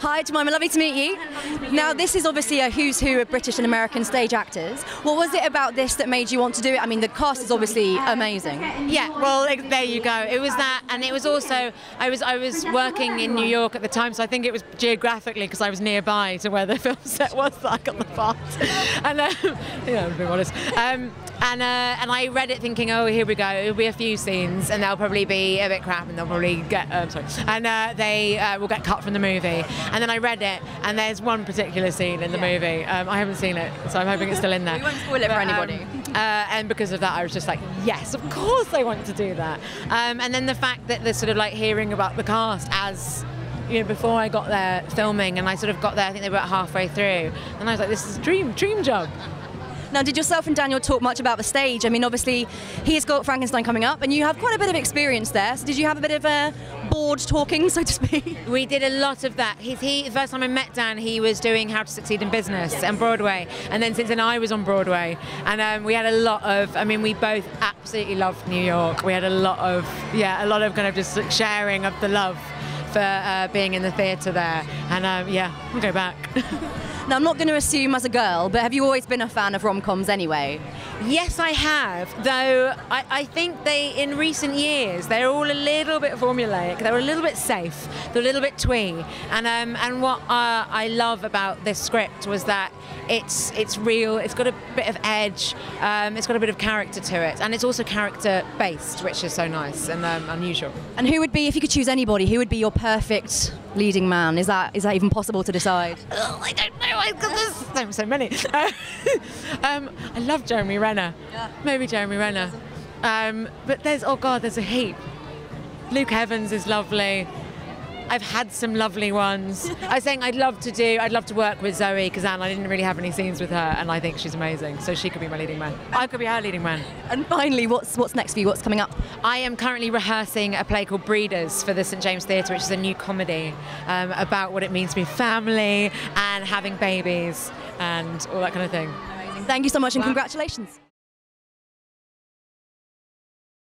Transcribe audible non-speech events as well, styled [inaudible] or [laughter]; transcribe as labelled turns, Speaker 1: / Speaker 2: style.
Speaker 1: Hi, Jemima, lovely to meet you. Now, this is obviously a who's who of British and American stage actors. What was it about this that made you want to do it? I mean, the cast is obviously amazing.
Speaker 2: Yeah, well, there you go. It was that, and it was also I was I was working in New York at the time, so I think it was geographically because I was nearby to where the [laughs] film set was that I got the part. And um, [laughs] yeah, I'm being honest. Um, and uh, and I read it thinking, oh, here we go. It'll be a few scenes, and they'll probably be a bit crap, and they'll probably get um, sorry, and uh, they uh, will get cut from the movie. And then I read it, and there's one particular scene in the movie. Um, I haven't seen it, so I'm hoping it's still in there. [laughs]
Speaker 1: We won't spoil it
Speaker 2: But,
Speaker 1: for
Speaker 2: um,
Speaker 1: anybody.
Speaker 2: uh, and because of that, I was just like, yes, of course I want to do that. Um, and then the fact that the sort of like hearing about the cast as you know, before I got there filming, and I sort of got there, I think they were about halfway through, and I was like, this is a dream, dream job.
Speaker 1: Now, did yourself and Daniel talk much about the stage? I mean, obviously, he's got Frankenstein coming up, and you have quite a bit of experience there. So, did you have a bit of a board talking, so to speak? [laughs]
Speaker 2: We did a lot of that. He's, he, the first time I met Dan, he was doing How to Succeed in Business and Broadway, and then since then I was on Broadway, and um, we had a lot of. I mean, we both absolutely loved New York. We had a lot of, yeah, a lot of kind of just sharing of the love for uh, being in the theatre there, and um, yeah, we'll go back. [laughs]
Speaker 1: Now, I'm not going to assume as a girl, but have you always been a fan of rom coms anyway?
Speaker 2: Yes, I have. Though I, I think they, in recent years, they're all a little bit formulaic. They're a little bit safe. They're a little bit twee. And um, and what uh, I love about this script was that it's it's real. It's got a bit of edge. Um, it's got a bit of character to it, and it's also character based, which is so nice and um, unusual.
Speaker 1: And who would be, if you could choose anybody, who would be your perfect leading man? Is that is that even possible to decide? [laughs]
Speaker 2: Oh, I don't know. I, there's so, so many. [laughs] um, I love Jeremy Renner. Maybe Jeremy Renner. Um, but there's, oh God, there's a heap. Luke Evans is lovely. I've had some lovely ones. I was saying I'd love to do, I'd love to work with Zoe Kazan. I didn't really have any scenes with her, and I think she's amazing. So she could be my leading man. I could be her leading man.
Speaker 1: And finally, what's what's next for you? What's coming up?
Speaker 2: I am currently rehearsing a play called Breeders for the St James Theatre, which is a new comedy um, about what it means to be family and having babies and all that kind of thing.
Speaker 1: Thank you so much, and congratulations.